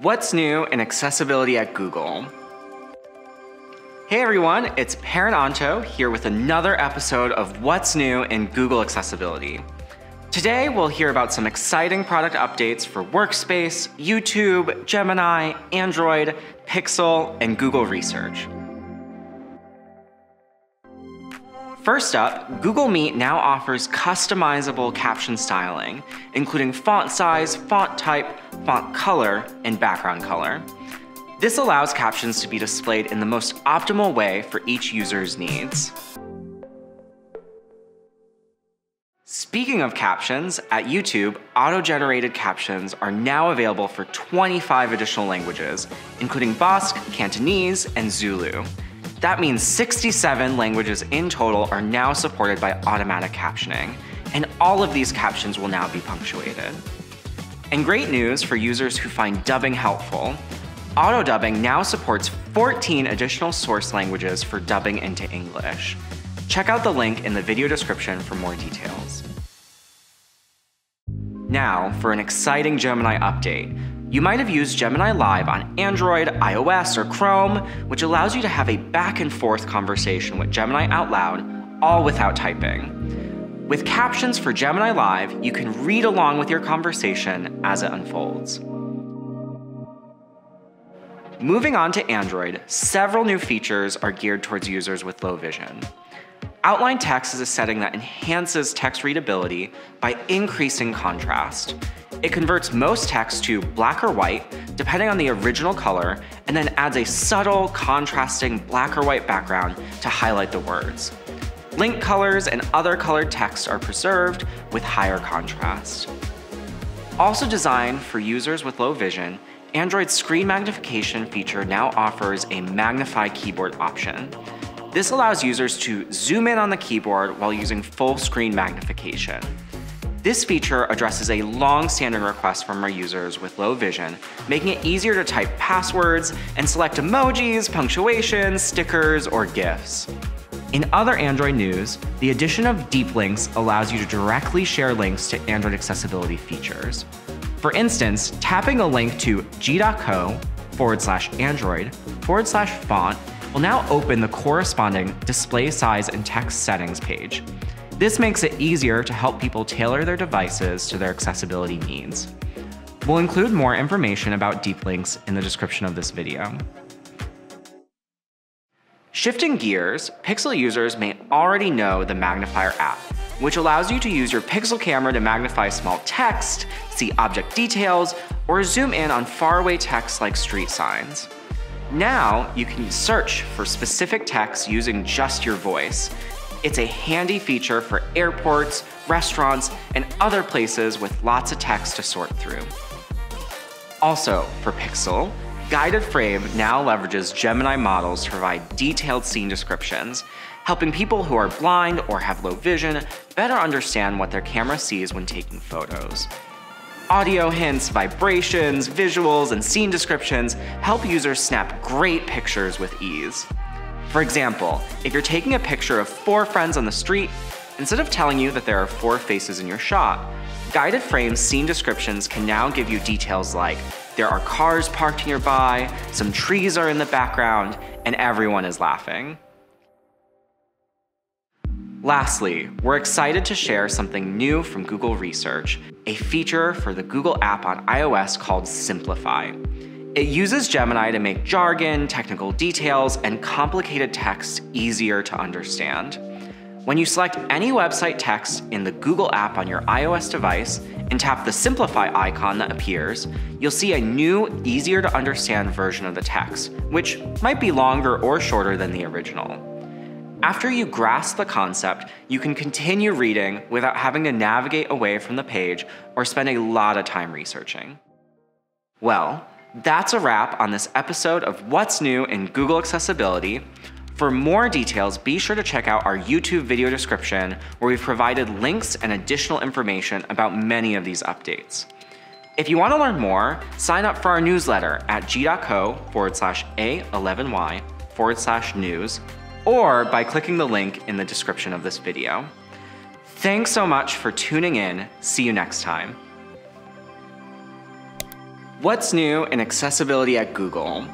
What's new in accessibility at Google? Hey everyone, it's Perrin Anto here with another episode of What's New in Google Accessibility. Today we'll hear about some exciting product updates for Workspace, YouTube, Gemini, Android, Pixel, and Google Research. First up, Google Meet now offers customizable caption styling, including font size, font type, font color, and background color. This allows captions to be displayed in the most optimal way for each user's needs. Speaking of captions, at YouTube, auto-generated captions are now available for 25 additional languages, including Basque, Cantonese, and Zulu. That means 67 languages in total are now supported by automatic captioning, and all of these captions will now be punctuated. And great news for users who find dubbing helpful. Auto dubbing now supports 14 additional source languages for dubbing into English. Check out the link in the video description for more details. Now, for an exciting Gemini update. You might have used Gemini Live on Android, iOS, or Chrome, which allows you to have a back and forth conversation with Gemini out loud, all without typing. With captions for Gemini Live, you can read along with your conversation as it unfolds. Moving on to Android, several new features are geared towards users with low vision. Outline text is a setting that enhances text readability by increasing contrast. It converts most text to black or white, depending on the original color, and then adds a subtle, contrasting black or white background to highlight the words. Link colors and other colored text are preserved with higher contrast. Also designed for users with low vision, Android's screen magnification feature now offers a magnify keyboard option. This allows users to zoom in on the keyboard while using full screen magnification. This feature addresses a long-standing request from our users with low vision, making it easier to type passwords and select emojis, punctuation, stickers, or GIFs. In other Android news, the addition of deep links allows you to directly share links to Android accessibility features. For instance, tapping a link to g.co forward slash Android forward slash font will now open the corresponding display size and text settings page. This makes it easier to help people tailor their devices to their accessibility needs. We'll include more information about deep links in the description of this video. Shifting gears, Pixel users may already know the Magnifier app, which allows you to use your Pixel camera to magnify small text, see object details, or zoom in on faraway text like street signs. Now, you can search for specific text using just your voice, it's a handy feature for airports, restaurants, and other places with lots of text to sort through. Also, for Pixel, Guided Frame now leverages Gemini models to provide detailed scene descriptions, helping people who are blind or have low vision better understand what their camera sees when taking photos. Audio hints, vibrations, visuals, and scene descriptions help users snap great pictures with ease. For example, if you're taking a picture of four friends on the street, instead of telling you that there are four faces in your shot, Guided Frames scene descriptions can now give you details like there are cars parked nearby, some trees are in the background, and everyone is laughing. Lastly, we're excited to share something new from Google Research, a feature for the Google app on iOS called Simplify. It uses Gemini to make jargon, technical details, and complicated text easier to understand. When you select any website text in the Google app on your iOS device and tap the Simplify icon that appears, you'll see a new, easier to understand version of the text, which might be longer or shorter than the original. After you grasp the concept, you can continue reading without having to navigate away from the page or spend a lot of time researching. Well, that's a wrap on this episode of What's New in Google Accessibility. For more details, be sure to check out our YouTube video description where we've provided links and additional information about many of these updates. If you want to learn more, sign up for our newsletter at g.co forward slash A11Y forward slash news or by clicking the link in the description of this video. Thanks so much for tuning in. See you next time. What's new in accessibility at Google?